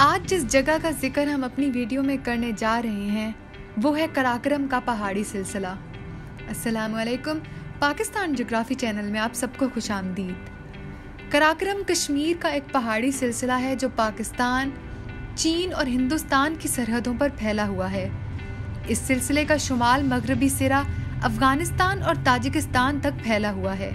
आज जिस जगह का ज़िक्र हम अपनी वीडियो में करने जा रहे हैं, वो है कराक्रम का पहाड़ी सिलसिला। असलकुम पाकिस्तान जोग्राफ़ी चैनल में आप सबको खुश आमदीद। कराक्रम कश्मीर का एक पहाड़ी सिलसिला है जो पाकिस्तान, चीन और हिंदुस्तान की सरहदों पर फैला हुआ है। इस सिलसिले का शुमाल मगरबी सिरा अफ़गानिस्तान और ताजिकिस्तान तक फैला हुआ है।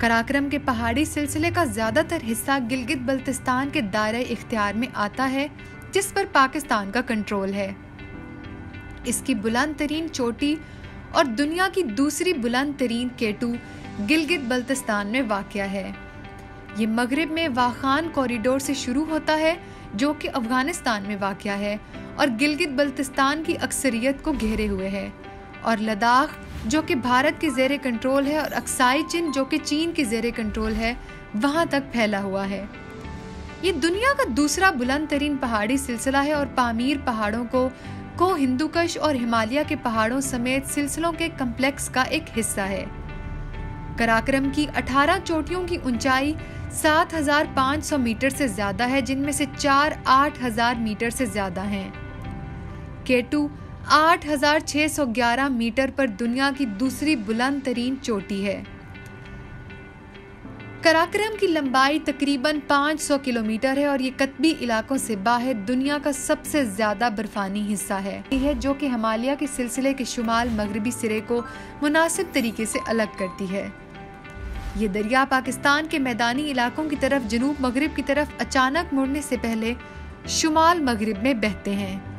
कराक्रम के पहाड़ी सिलसिले का ज़्यादातर हिस्सा गिलगित बल्तिस्तान के दायरे इख्तियार में आता है, जिस पर पाकिस्तान का कंट्रोल है। इसकी बुलंद तरीन चोटी और दुनिया की दूसरी बुलंद तरीन केटू गिलगित बल्तिस्तान में वाक़ है। ये मगरब में वाखान कॉरिडोर से शुरू होता है, जो कि अफ़गानिस्तान में वाक़ है और गिलगित बल्तिस्तान की अक्सरियत को घेरे हुए है। और लद्दाख जो कि भारत के जेर कंट्रोल है और अक्साई चिन जो कि चीन के जेर कंट्रोल है वहाँ तक फैला हुआ है ये दुनिया का दूसरा बुलंद तरीन पहाड़ी सिलसिला है और पामीर पहाड़ों को को हिंदुकश और हिमालय के पहाड़ों समेत सिलसिलों के कम्प्लेक्स का एक हिस्सा है कराक्रम की 18 चोटियों की ऊंचाई 7,500 मीटर से ज़्यादा है जिनमें से चार 8,000 मीटर से ज़्यादा हैं। केटू 8,611 मीटर पर दुनिया की दूसरी बुलंद तरीन चोटी है। कराक्रम की लंबाई तकरीबन 500 किलोमीटर है और ये कतबी इलाकों से बाहर दुनिया का सबसे ज़्यादा बर्फानी हिस्सा है। यह जो कि हिमालय के सिलसिले के शुमाल मगरबी सिरे को मुनासिब तरीके से अलग करती है। ये दरिया पाकिस्तान के मैदानी इलाकों की तरफ़ जनूब मगरब की तरफ़ अचानक मुड़ने से पहले शुमाल मगरब में बहते हैं।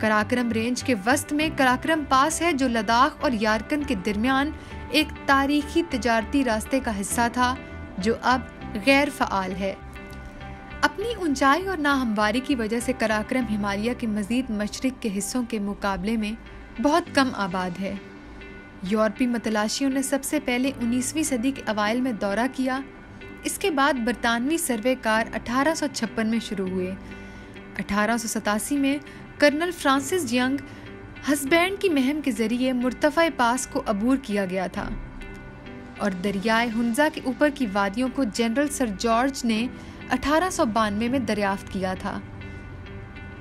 कराक्रम रेंज के वस्त में कराक्रम पास है जो लद्दाख और यारकन के दरमियान एक तारीखी तजारती रास्ते का हिस्सा था, जो अब गैर फ़ाल है। अपनी ऊंचाई और नाहमवारी की वजह से कराक्रम हिमालय के मजीद मशरक के हिस्सों के मुकाबले में बहुत कम आबाद है। यूरोपी मतलाशियों ने सबसे पहले 19वीं सदी के अवाइल में दौरा किया। इसके बाद बरतानवी सर्वे कार अठारह में शुरू हुए। अठारह में कर्नल फ्रांसिस यंग हसबैंड की महम के ज़रिए मुर्तफ़ा पास को अबूर किया गया था और दरियाए हुंजा के ऊपर की वादियों को जनरल सर जॉर्ज ने अठारह सौ बानवे में दरियाफ्त किया था।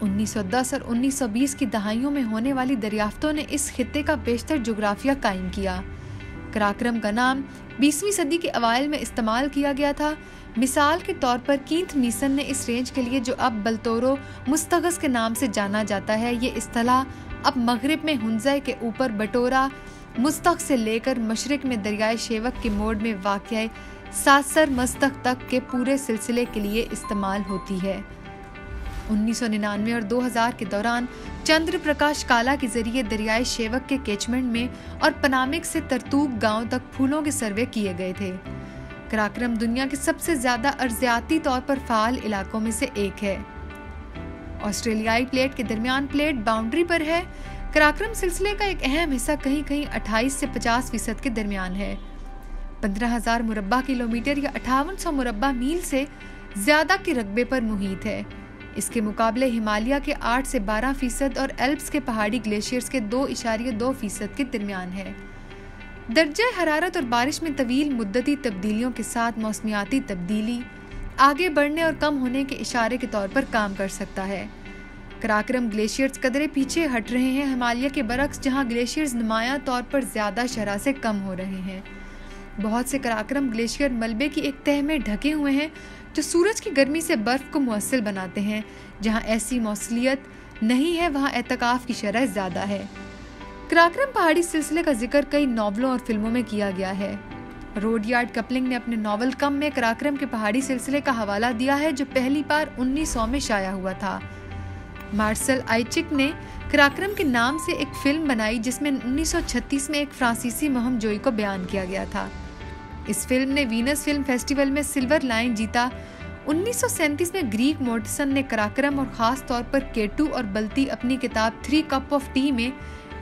1910 और 1920 की दहाइयों में होने वाली दरियाफ्तों ने इस खत्े का बेशतर जोग्राफिया कायम किया। कराक्रम का नाम 20वीं सदी के अवाइल में इस्तेमाल किया गया था मिसाल के तौर पर कीथ मीसन ने इस रेंज के लिए जो अब बलतोरो मुस्तगस के नाम से जाना जाता है, ये इस्तलाह अब मगरब में हुंजा के ऊपर बटोरा, मुस्तक से लेकर मशरक में दरियाए शेवक के मोड़ में वाक़ सासर मस्तक तक के पूरे सिलसिले के लिए इस्तेमाल होती है। 1999 और 2000 के दौरान चंद्र प्रकाश काला के ज़रिए दरियाए शेवक के केचमेंट में और पनामिक से तरतूब गाँव तक फूलों के सर्वे किए गए थे। कराक्रम दुनिया के सबसे ज़्यादा अर्जियाती तौर पर फाल इलाकों में से एक है। ऑस्ट्रेलियाई प्लेट के दरमियान प्लेट बाउंड्री पर है। कराक्रम सिलसिले का एक अहम हिस्सा कहीं कहीं 28 से 50 फ़ीसद के दरमियान है। पंद्रह हज़ार मुरबा किलोमीटर या अठावन सौ मुरबा मील से ज़्यादा के रकबे पर मुहित है। इसके मुकाबले हिमालय के 8 से 12 फ़ीसद और एल्प्स के पहाड़ी ग्लेशियर्स के दो इशारे दो फ़ीसद के दरमियान है। दर्जा हरारत और बारिश में तवील, मुद्दती तब्दीलियों के साथ मौसमियाती तब्दीली। आगे बढ़ने और कम होने के इशारे के तौर पर काम कर सकता है। कराक्रम ग्लेशियर्स कदरे पीछे हट रहे हैं। हिमालय के बरक्स जहाँ ग्लेशियर्स नुमाया तौर पर ज़्यादा शरह से कम हो रहे हैं। बहुत से कराक्रम ग्लेशियर मलबे की एक तह में ढके हुए हैं, जो सूरज की गर्मी से बर्फ़ को मुसल बनाते हैं। जहाँ ऐसी मौसलियत नहीं है, वहाँ एतकाफ़ की शरह ज़्यादा है। कराक्रम पहाड़ी सिलसिले का ज़िक्र कई नावलों और फ़िल्मों में किया गया है। रोडयार्ड कपलिंग ने अपने नावल कम में कराक्रम के पहाड़ी सिलसिले का हवाला दिया है, जो पहली बार 1900 में शाया हुआ था। मार्शल आइचिक ने कराक्रम के नाम से एक फ़िल्म बनाई, जिसमें 1936 में एक फ्रांसीसी मुहम जोई को बयान किया गया था। इस फ़िल्म ने वीनस फ़िल्म फेस्टिवल में सिल्वर लाइन जीता। उन्नीस सौ सैंतीस में ग्रीक मोर्टिसन ने कराक्रम और ख़ास तौर पर केटू और बल्ती अपनी किताब थ्री कप ऑफ़ टी में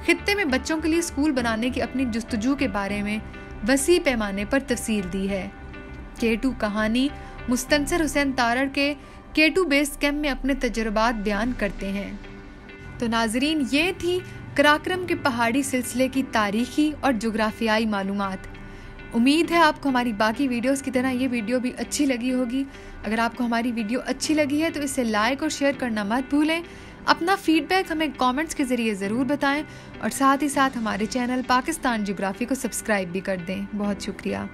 खत्ते में बच्चों के लिए स्कूल बनाने की अपनी जस्तजू के बारे में वसी पैमाने पर तफसील दी है। केटू कहानी मुस्तनसर हुसैन तारड़ के केटू बेस कैम्प में अपने तजुर्बात बयान करते हैं। तो नाजरीन, ये थी कराक्रम के पहाड़ी सिलसिले की तारीखी और जोग्राफियाई मालूम उम्मीद है आपको हमारी बाकी वीडियोस की तरह ये वीडियो भी अच्छी लगी होगी। अगर आपको हमारी वीडियो अच्छी लगी है तो इसे लाइक और शेयर करना मत भूलें। अपना फीडबैक हमें कमेंट्स के ज़रिए ज़रूर बताएँ और साथ ही साथ हमारे चैनल पाकिस्तान जोग्राफ़ी को सब्सक्राइब भी कर दें। बहुत शुक्रिया।